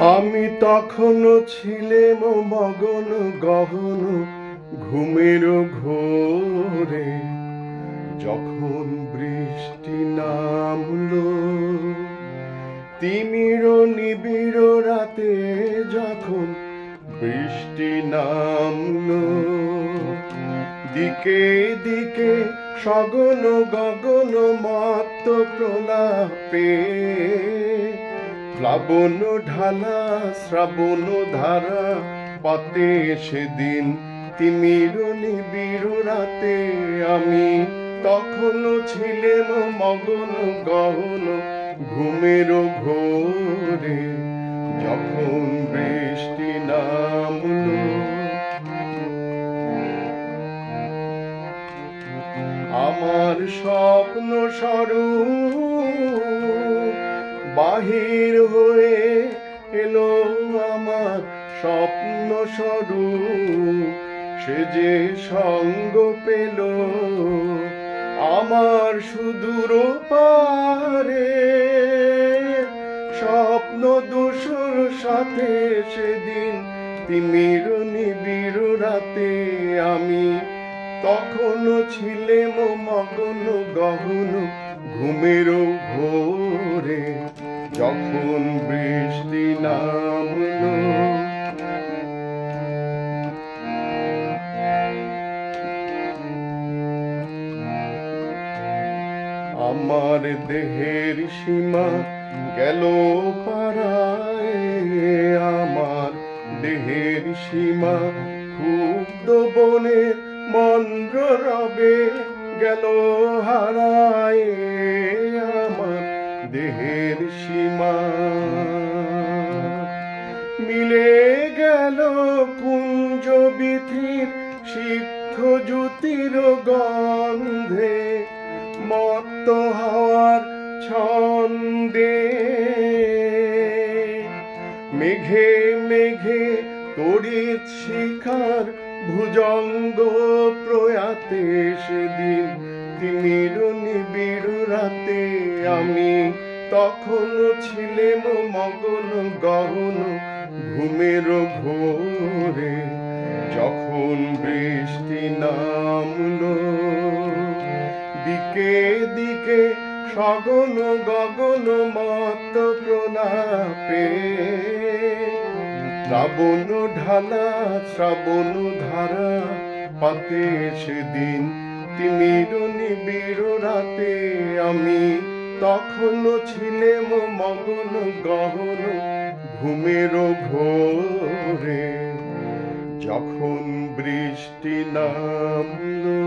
আমি তখনও ছিলেম মগন গহন ঘুমের ঘোরে, যখন বৃষ্টি নামলো, তিমির নিবিড় রাতে যখন বৃষ্টি নামলো, দিকে দিকে সগন গগন মত্ত প্রলাপে প্লাবন ঢালা, শ্রাবণ ধারা, পাতে সেদিন তিমির নিবিড় রাতে আমি তখনও ছিলেন মগন গহন, ঘুমের ঘোরে যখন বৃষ্টি নামলো। আমার স্বপ্ন স্বরূপ বাহির হয়ে এলো আমার স্বপ্ন স্বরূপ। সে যে সঙ্গ পেল আমার সুদূর পারে। স্বপ্ন দোষর সাথে সেদিন তিমির নিবিড় রাতে আমি তখনও ছিলেম মগন গহন ঘুমের ঘোরে। যখন বৃষ্টি নামলো, আমার দেহের সীমা গেল পারায় আমার দেহের সীমা ক্ষুব্ধ বনের মন্দ্র রবে গেল হারায়। দেহের সীমা। মিলে গেল কুঞ্জ বিথির সিদ্ধ জ্যোতির গন্ধে মত্ত হওয়ার ছন্দে। মেঘে মেঘে তড়িৎ শিখার ভুজঙ্গ প্রয়াতে সেদিন তিমির নিবিড় রাতে আমি তখন ছিলেম মগন গহন ঘুমের ঘোরে, যখন বৃষ্টি নামলো। দিকে দিকে সগন গগন মত প্রলাপে শ্রাবণ ঢালা, শ্রাবণ ধারা পাতে সেদিন তিমির নিবিড় রাতে আমি তখনও মো মগন গহন ঘুমের ঘোরে। যখন বৃষ্টি নামলো